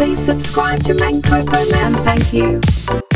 Please subscribe to Mancopo Man. Thank you.